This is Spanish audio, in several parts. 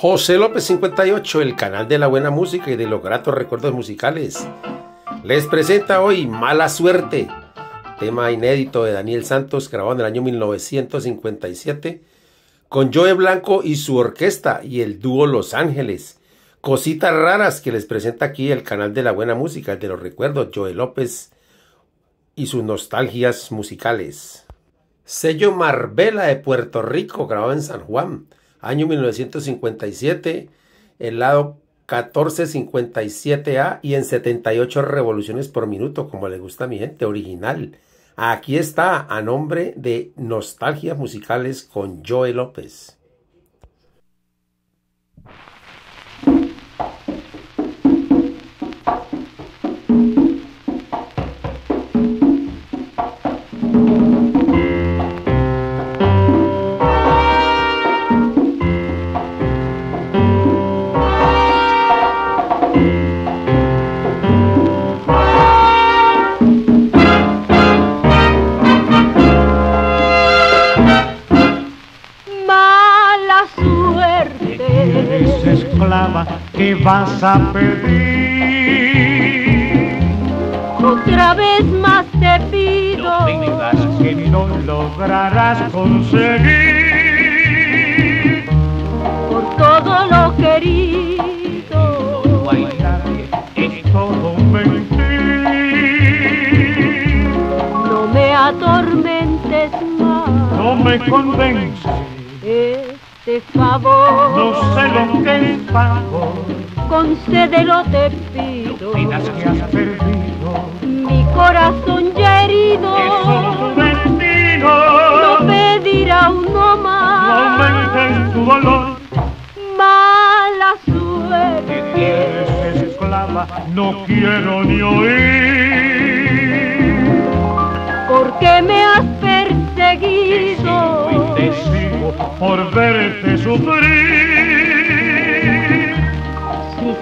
José López 58, el canal de la buena música y de los gratos recuerdos musicales. Les presenta hoy Mala Suerte, tema inédito de Daniel Santos, grabado en el año 1957, con Joe Blanco y su orquesta y el dúo Los Ángeles. Cositas raras que les presenta aquí el canal de la buena música, de los recuerdos, Joe López y sus nostalgias musicales. Sello Marbella de Puerto Rico, grabado en San Juan año 1957, el lado 1457A y en 78 revoluciones por minuto, como le gusta a mi gente, original. Aquí está, a nombre de Nostalgias Musicales con Joe López. Que vas a pedir. Otra vez más te pido que no lograrás conseguir. Por todo lo querido, no hay nadie, es todo mentir. No me atormentes más, no me convences este favor. No sé lo que es favor concédelo te pido. Que has perdido. Mi corazón ya herido. Es tu destino. No pedirá uno más. No aumentes tu dolor. Mala suerte. Eres esclava, no quiero ni oír. Por verte sufrir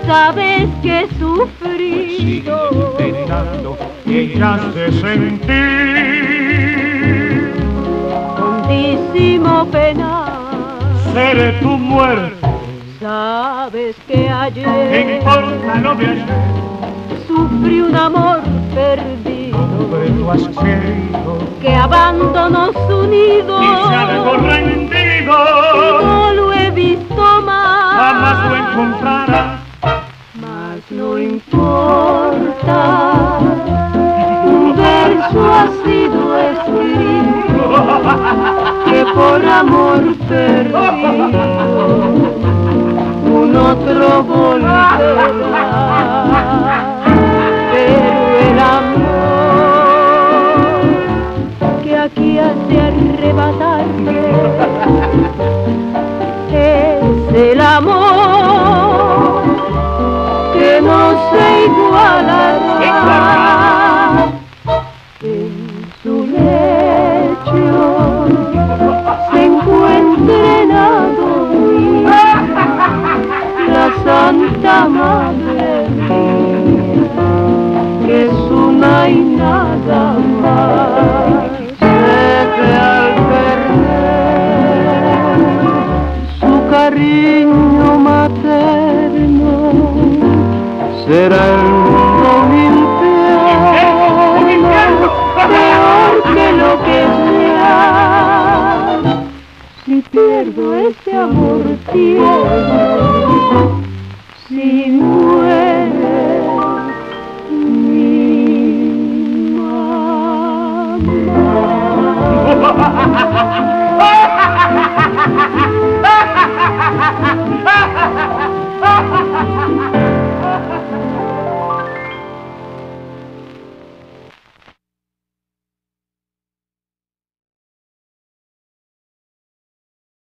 sabes que he sufrido. Pues intentando que ya se sentir. Hondísimo pena. Seré tu muerte. Sabes que ayer. ¿Qué importa lo de ayer? Sufrí un amor perdido. Has querido. Que abandonó su nido. Y se Encontrarás no importa, un verso ha sido escrito que por amor perdido igualará será el mundo mil peor que lo que sea. Si pierdo ese amor tierno, si muere